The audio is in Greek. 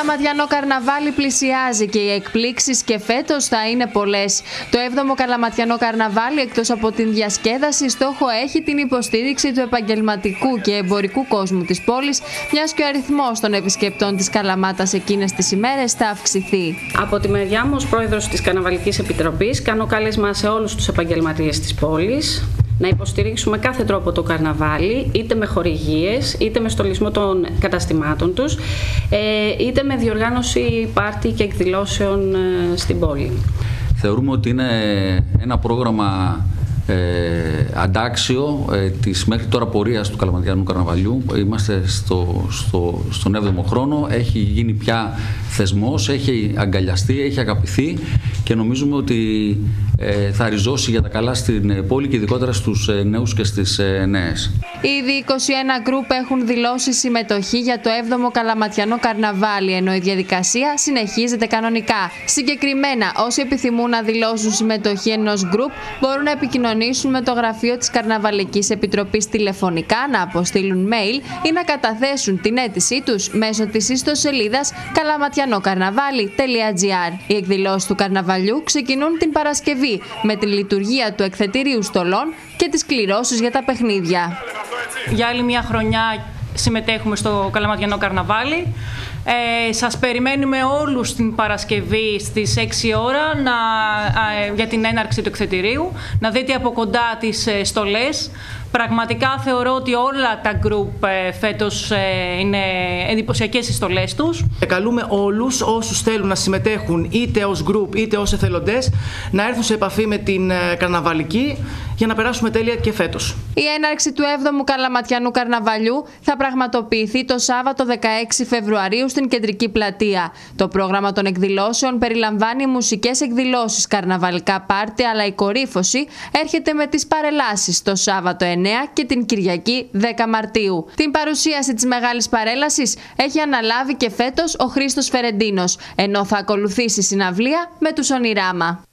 Καλαματιανό Καρναβάλι πλησιάζει και οι εκπλήξεις και φέτος θα είναι πολλές. Το 7ο Καλαματιανό Καρναβάλι, εκτός από την διασκέδαση, στόχο έχει την υποστήριξη του επαγγελματικού και εμπορικού κόσμου της πόλης, μιας και ο αριθμός των επισκεπτών της Καλαμάτας εκείνες τις ημέρες θα αυξηθεί. Από τη μεριά μου, ως πρόεδρος της Καναβαλικής Επιτροπής, κάνω κάλεσμα σε όλους τους επαγγελματίες της πόλης να υποστηρίξουμε κάθε τρόπο το καρναβάλι, είτε με χορηγίες, είτε με στολισμό των καταστημάτων τους, ε, είτε με διοργάνωση πάρτι και εκδηλώσεων ε, στην πόλη. Θεωρούμε ότι είναι ένα πρόγραμμα ε, αντάξιο ε, της μέχρι τώρα πορείας του Καλαματιανού Καρναβαλιού. Είμαστε στο, στο, στον 7ο χρόνο, έχει γίνει πια θεσμός, έχει αγκαλιαστεί, έχει αγαπηθεί και νομίζουμε ότι ε, θα ριζώσει για τα καλά στην πόλη και ειδικότερα στους ε, νέους και στις ε, νέες. Ήδη 21 γκρουπ έχουν δηλώσει συμμετοχή για το 7ο Καλαματιανό Καρναβάλι, ενώ η διαδικασία συνεχίζεται κανονικά. Συγκεκριμένα, όσοι επιθυμούν να δηλώσουν συμμετοχή ενός γκρουπ μπορούν να επικοινωνήσουν με το γραφείο της Καρναβαλικής Επιτροπής τηλεφωνικά, να αποστείλουν mail ή να καταθέσουν την αίτησή τους μέσω της ιστοσελίδας καλαματιανόκαρναβάλι.gr. Οι εκδηλώσεις του καρναβαλιού ξεκινούν την Παρασκευή με τη λειτουργία του εκθετηρίου στολών και τις κληρώσεις για τα παιχνίδια. Για άλλη μια χρονιά συμμετέχουμε στο Καλαματιανό Καρναβάλι. Ε, σας περιμένουμε όλους την Παρασκευή στις 6 ώρα να, για την έναρξη του εκθετηρίου, να δείτε από κοντά τις ε, στολές. Πραγματικά θεωρώ ότι όλα τα γκρουπ ε, φέτος ε, είναι εντυπωσιακές οι στολές τους. Καλούμε όλους όσους θέλουν να συμμετέχουν είτε ως γκρουπ είτε ως εθελοντές να έρθουν σε επαφή με την Καρναβαλική για να περάσουμε τέλεια και φέτος. Η έναρξη του 7ου Καλαματιανού Καρναβαλιού θα πραγματοποιηθεί το Σάββατο 16 Φεβρουαρίου στην Κεντρική Πλατεία. Το πρόγραμμα των εκδηλώσεων περιλαμβάνει μουσικές εκδηλώσεις, καρναβαλικά πάρτι, αλλά η κορύφωση έρχεται με τις παρελάσεις το Σάββατο 9 και την Κυριακή 10 Μαρτίου. Την παρουσίαση της μεγάλης παρέλασης έχει αναλάβει και φέτος ο Χρήστος Φερεντίνος, ενώ θα ακολουθήσει συναυλία με τους Ονειράμα.